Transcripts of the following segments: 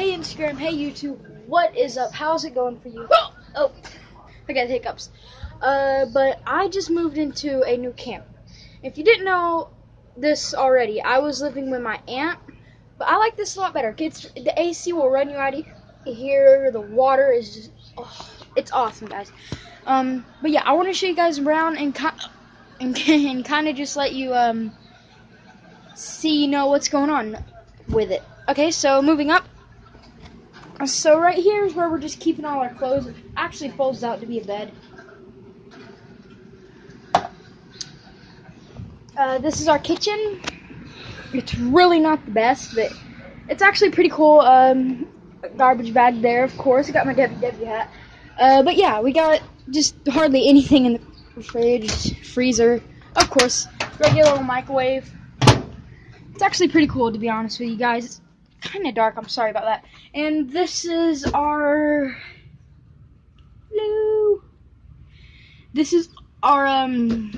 hey Instagram, hey YouTube, what is up? How's it going for you? Oh, I got hiccups. Uh, but I just moved into a new camp. If you didn't know this already, I was living with my aunt, but I like this a lot better. It's the AC will run you out of here. The water is just, oh, it's awesome, guys. Um, but yeah, I want to show you guys around and kind and, and kind of just let you um see you know what's going on with it. Okay, so moving up. So right here is where we're just keeping all our clothes. It actually folds out to be a bed. Uh, this is our kitchen. It's really not the best, but it's actually pretty cool. Um, garbage bag there, of course. I got my WW hat. Uh, but yeah, we got just hardly anything in the fridge, freezer. Of course, regular microwave. It's actually pretty cool, to be honest with you guys. Kind of dark. I'm sorry about that. And this is our. Hello. This is our um.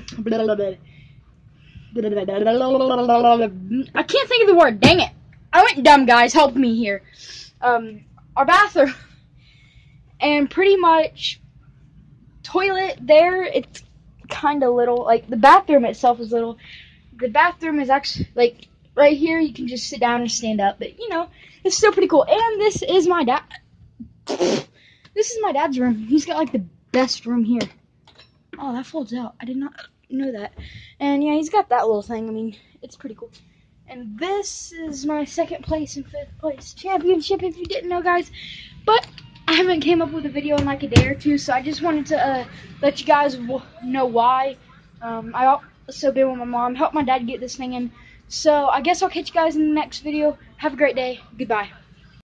I can't think of the word. Dang it! I went dumb, guys. Help me here. Um, our bathroom and pretty much toilet there. It's kind of little. Like the bathroom itself is little. The bathroom is actually like right here. You can just sit down and stand up, but you know it's still pretty cool. And this is my dad. This is my dad's room. He's got like the best room here. Oh, that folds out. I did not know that. And yeah, he's got that little thing. I mean, it's pretty cool. And this is my second place and fifth place championship, if you didn't know, guys. But I haven't came up with a video in like a day or two, so I just wanted to uh, let you guys know why. Um, I also been with my mom, helped my dad get this thing in. So I guess I'll catch you guys in the next video. Have a great day. Goodbye.